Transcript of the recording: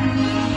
你。